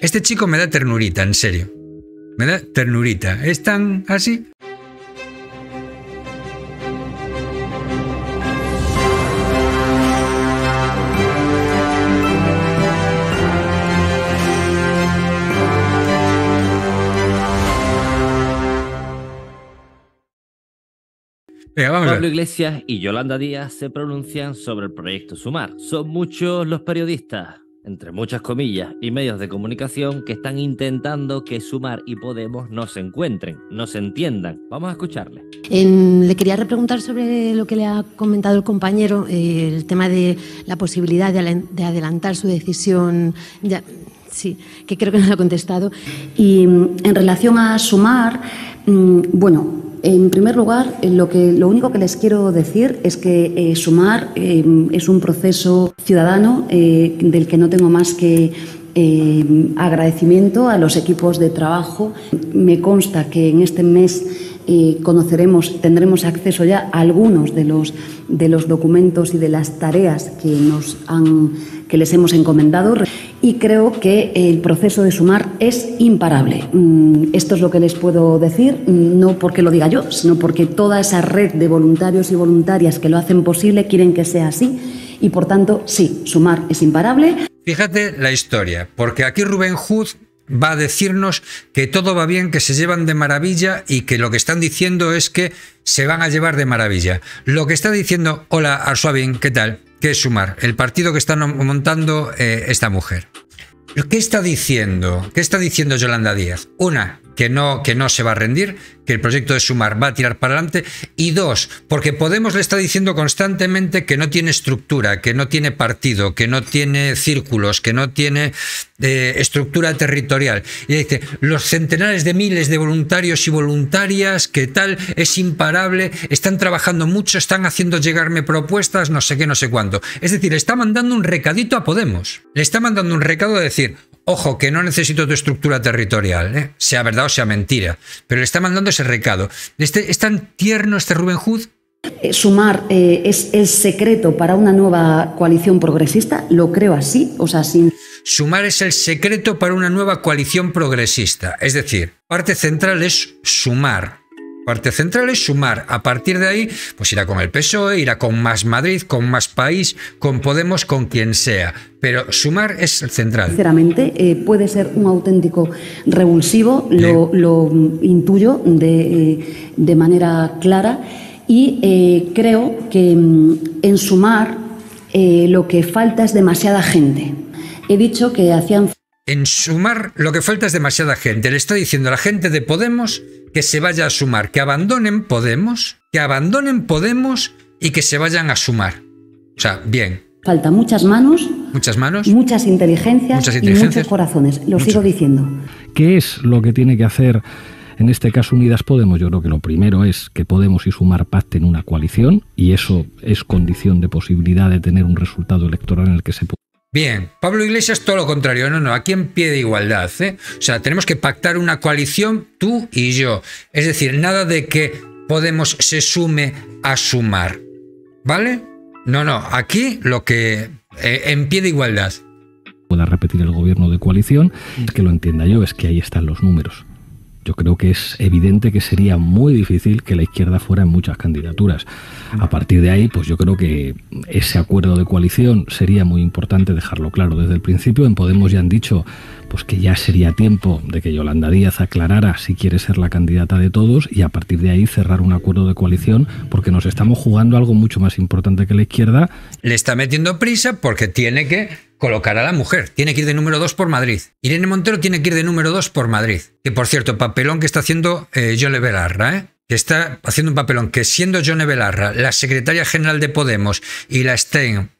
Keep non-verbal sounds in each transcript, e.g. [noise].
Este chico me da ternurita, en serio. Me da ternurita. ¿Es tan así? Pablo Iglesias y Yolanda Díaz se pronuncian sobre el proyecto Sumar. Son muchos los periodistas, entre muchas comillas, y medios de comunicación que están intentando que Sumar y Podemos no se encuentren, no se entiendan. Vamos a escucharle. le quería repreguntar sobre lo que le ha comentado el compañero, eh, el tema de la posibilidad de, adelantar su decisión. sí, que creo que no lo ha contestado. Y en relación a Sumar, mm, bueno, en primer lugar, eh, lo, que, lo único que les quiero decir es que eh, Sumar eh, es un proceso ciudadano del que no tengo más que agradecimiento a los equipos de trabajo. Me consta que en este mes conoceremos, tendremos acceso ya a algunos de los, de los documentos y de las tareas que, nos han, que les hemos encomendado y creo que el proceso de sumar es imparable. Mm, esto es lo que les puedo decir, mm, no porque lo diga yo, sino porque toda esa red de voluntarios y voluntarias que lo hacen posible quieren que sea así y por tanto, sí, sumar es imparable. Fíjate la historia, porque aquí Rubén Hood va a decirnos que todo va bien, que se llevan de maravilla y que lo que están diciendo es que se van a llevar de maravilla. Lo que está diciendo, hola Arsuabin, ¿qué tal? ¿Qué es Sumar? El partido que está montando eh, esta mujer. ¿Qué está diciendo? ¿Qué está diciendo Yolanda Díaz? Una, que no, que no se va a rendir, que el proyecto de Sumar va a tirar para adelante. Y dos, porque Podemos le está diciendo constantemente que no tiene estructura, que no tiene partido, que no tiene círculos, que no tiene eh, estructura territorial. Y dice, los centenares de miles de voluntarios y voluntarias, que tal, es imparable, están trabajando mucho, están haciendo llegarme propuestas, no sé qué, no sé cuánto. Es decir, le está mandando un recadito a Podemos. Le está mandando un recado de decir, Ojo, que no necesito tu estructura territorial, ¿eh? sea verdad o sea mentira, pero le está mandando ese recado. Este, ¿Es tan tierno este Rubén Hood? Eh, sumar eh, es el secreto para una nueva coalición progresista, lo creo así, o sea, sin... Sumar es el secreto para una nueva coalición progresista, es decir, parte central es sumar, Parte central es sumar. A partir de ahí, pues irá con el PSOE, irá con Más Madrid, con Más País, con Podemos, con quien sea. Pero sumar es central. Sinceramente, eh, puede ser un auténtico revulsivo, lo, intuyo de, eh, manera clara. Y eh, creo que mm, en sumar lo que falta es demasiada gente. He dicho que hacían en sumar lo que falta es demasiada gente. Le está diciendo a la gente de Podemos que se vaya a sumar, que abandonen Podemos, que abandonen Podemos y que se vayan a sumar. O sea, bien. Falta muchas manos. Muchas manos. Muchas inteligencias, y muchos corazones. Lo sigo diciendo. ¿Qué es lo que tiene que hacer en este caso Unidas Podemos? Yo creo que lo primero es que Podemos y Sumar pacten una coalición y eso es condición de posibilidad de tener un resultado electoral en el que se pueda Bien, Pablo Iglesias todo lo contrario, no, no, aquí en pie de igualdad. ¿eh? O sea, tenemos que pactar una coalición tú y yo. Es decir, nada de que Podemos se sume a sumar. ¿Vale? No, no, aquí lo que eh, en pie de igualdad. Pueda repetir el gobierno de coalición, que lo entienda yo, es que ahí están los números yo creo que es evidente que sería muy difícil que la izquierda fuera en muchas candidaturas. A partir de ahí, pues yo creo que ese acuerdo de coalición sería muy importante dejarlo claro desde el principio. En Podemos ya han dicho pues que ya sería tiempo de que Yolanda Díaz aclarara si quiere ser la candidata de todos y a partir de ahí cerrar un acuerdo de coalición porque nos estamos jugando algo mucho más importante que la izquierda. Le está metiendo prisa porque tiene que colocar a la mujer. Tiene que ir de número 2 por Madrid. Irene Montero tiene que ir de número 2 por Madrid. Que por cierto, papelón que está haciendo eh, Belarra, ¿eh? que está haciendo un papelón que siendo Yone Belarra la secretaria general de Podemos y la Stein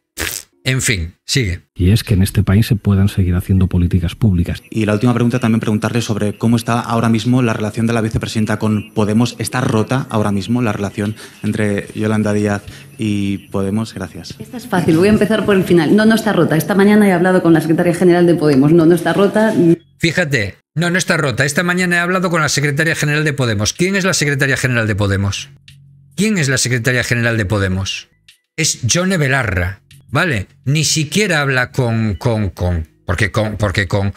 en fin, sigue. Y es que en este país se puedan seguir haciendo políticas públicas. Y la última pregunta también preguntarle sobre cómo está ahora mismo la relación de la vicepresidenta con Podemos. ¿Está rota ahora mismo la relación entre Yolanda Díaz y Podemos? Gracias. Esta es fácil, voy a empezar por el final. No, no está rota. Esta mañana he hablado con la secretaria general de Podemos. No, no está rota. Fíjate, no, no está rota. Esta mañana he hablado con la secretaria general de Podemos. ¿Quién es la secretaria general de Podemos? ¿Quién es la secretaria general de Podemos? Es Jone Belarra ¿vale? Ni siquiera habla con, con, con, porque con, porque con,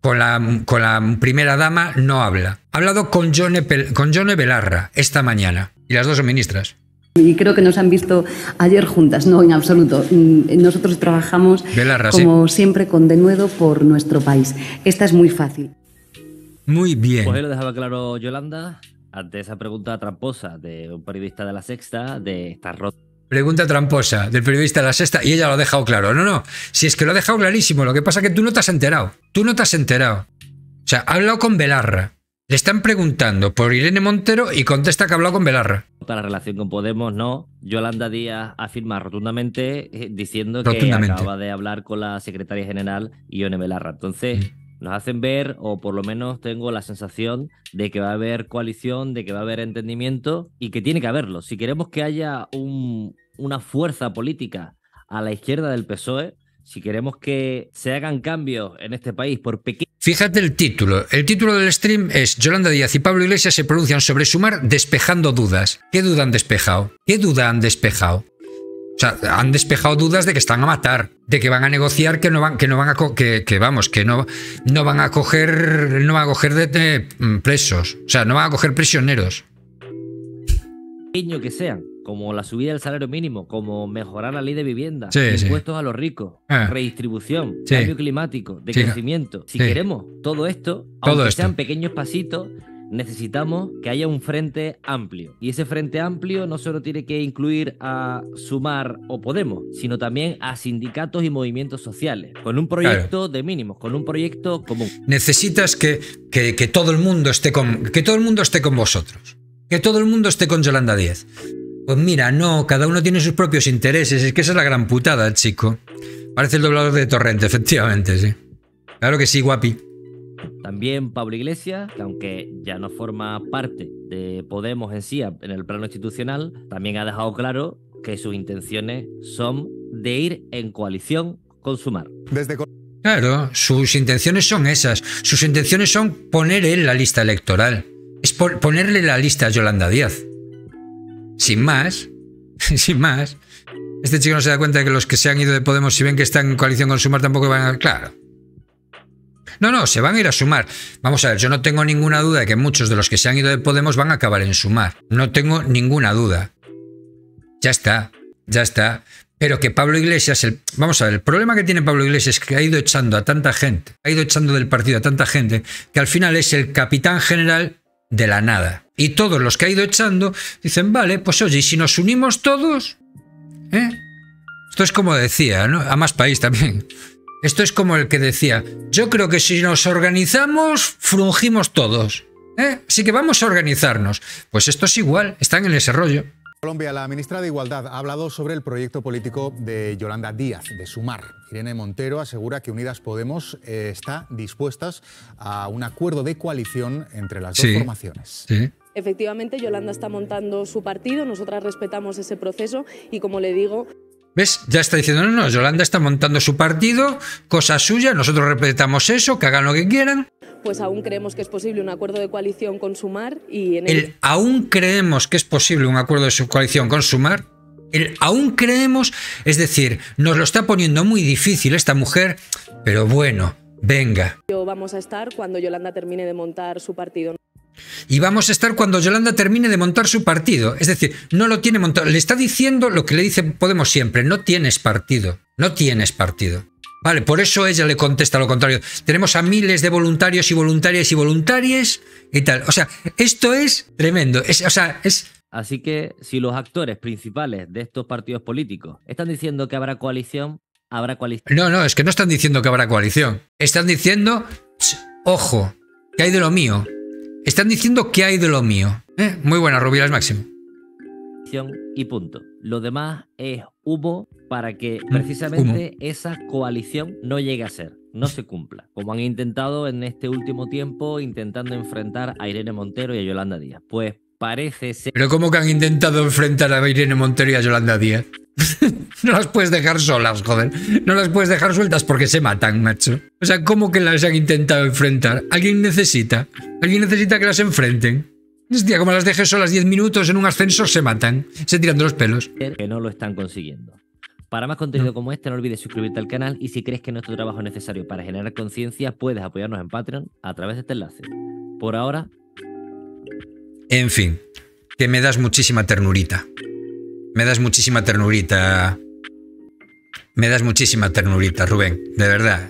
con la, con la primera dama no habla. Ha hablado con Jone, con Belarra esta mañana. Y las dos son ministras. Y creo que nos han visto ayer juntas, no en absoluto. Mm, nosotros trabajamos como siempre con denuedo por nuestro país. Esta es muy fácil. Muy bien. Pues lo dejaba claro Yolanda ante esa pregunta tramposa de un periodista de la Sexta de estar roto. Pregunta tramposa del periodista la Sexta y ella lo ha dejado claro. No, no, si es que lo ha dejado clarísimo. Lo que pasa es que tú no te has enterado. Tú no te has enterado. O sea, ha hablado con Belarra. Le están preguntando por Irene Montero y contesta que ha hablado con Belarra. La relación con Podemos no. Yolanda Díaz afirma rotundamente eh, diciendo que acaba de hablar con la secretaria general Ione Belarra. Entonces, mm nos hacen ver, o por lo menos tengo la sensación de que va a haber coalición, de que va a haber entendimiento y que tiene que haberlo. Si queremos que haya una fuerza política a la izquierda del PSOE, si queremos que se hagan cambios en este país por pequeños... Fíjate el título. El título del stream es Yolanda Díaz y Pablo Iglesias se pronuncian sobre sumar despejando dudas. ¿Qué duda han despejado? ¿Qué duda han despejado? O sea, han despejado dudas de que están a matar, de que van a negociar, que no van, que no van a que, vamos, que no, no van a coger, no van a coger de, mm, presos, o sea, no van a coger prisioneros. Pequeño que sean, como la subida del salario mínimo, como mejorar la ley de vivienda, impuestos a los ricos, ah. redistribución, cambio climático, de crecimiento. Si queremos todo esto, aunque sean pequeños pasitos, necesitamos que haya un frente amplio. Y ese frente amplio no solo tiene que incluir a Sumar o Podemos, sino también a sindicatos y movimientos sociales, con un proyecto de mínimos, con un proyecto común. Necesitas que, que, todo el mundo esté con, que todo el mundo esté con vosotros, que todo el mundo esté con Yolanda 10. Pues mira, no, cada uno tiene sus propios intereses, es que esa es la gran putada, chico. Parece el doblador de Torrente, [laughs] efectivamente, sí. Claro que sí, guapi. También Pablo Iglesias, que aunque ya no forma parte de Podemos en sí en el plano institucional, también ha dejado claro que sus intenciones son de ir en coalición con Sumar. Claro, sus intenciones son esas. Sus intenciones son poner él la lista electoral. Es ponerle la lista a Yolanda Díaz. Sin más, [laughs] sin más. Este chico no se da cuenta de que los que se han ido de Podemos, si ven que están en coalición con Sumar, tampoco van a... Claro, no, no, se van a ir a sumar. Vamos a ver, yo no tengo ninguna duda de que muchos de los que se han ido de Podemos van a acabar en sumar. No tengo ninguna duda. Ya está, ya está. Pero que Pablo Iglesias, el, vamos a ver, el problema que tiene Pablo Iglesias es que ha ido echando a tanta gente, ha ido echando del partido a tanta gente, que al final es el capitán general de la nada. Y todos los que ha ido echando dicen, vale, pues oye, ¿y si nos unimos todos? ¿Eh? Esto es como decía, ¿no? A más país también. Esto es como el que decía, yo creo que si nos organizamos, frungimos todos. ¿eh? Así que vamos a organizarnos. Pues esto es igual, están en ese rollo. Colombia, la ministra de Igualdad ha hablado sobre el proyecto político de Yolanda Díaz, de Sumar. Irene Montero asegura que Unidas Podemos eh, está dispuestas a un acuerdo de coalición entre las dos formaciones. Sí. Efectivamente, Yolanda está montando su partido, nosotras respetamos ese proceso y como le digo, ¿Ves? Ya está diciendo, no, no, Yolanda está montando su partido, cosa suya, nosotros respetamos eso, que hagan lo que quieran. Pues aún creemos que es posible un acuerdo de coalición con Sumar y en el... aún creemos que es posible un acuerdo de coalición con Sumar. El aún creemos, es decir, nos lo está poniendo muy difícil esta mujer, pero bueno, venga. Vamos a estar cuando Yolanda termine de montar su partido. Y vamos a estar cuando Yolanda termine de montar su partido. Es decir, no lo tiene montado. Le está diciendo lo que le dice Podemos siempre. No tienes partido. No tienes partido. Vale, por eso ella le contesta lo contrario. Tenemos a miles de voluntarios y voluntarias y voluntarias y tal. O sea, esto es tremendo. Es, o sea, es... Así que si los actores principales de estos partidos políticos están diciendo que habrá coalición, habrá coalición. No, no, es que no están diciendo que habrá coalición. Están diciendo, ojo, que hay de lo mío. Están diciendo que hay de lo mío. ¿Eh? Muy buena, Rubilas Máximo. Y punto. Lo demás es hubo para que precisamente esa coalición no llegue a ser, no se cumpla. Como han intentado en este último tiempo, intentando enfrentar a Irene Montero y a Yolanda Díaz. Pues parece ser. Pero ¿cómo que han intentado enfrentar a Irene Montero y a Yolanda Díaz? [laughs] no las puedes dejar solas, joder. No las puedes dejar sueltas porque se matan, macho. O sea, ¿cómo que las han intentado enfrentar? Alguien necesita. Alguien necesita que las enfrenten. Hostia, como las dejes solas 10 minutos en un ascensor, se matan. Se tiran de los pelos. Que no lo están consiguiendo. Para más contenido como este, no olvides suscribirte al canal y si crees que nuestro trabajo es necesario para generar conciencia, puedes apoyarnos en Patreon a través de este enlace. Por ahora. En fin, que me das muchísima ternurita. Me das muchísima ternurita. Me das muchísima ternurita, Rubén, de verdad.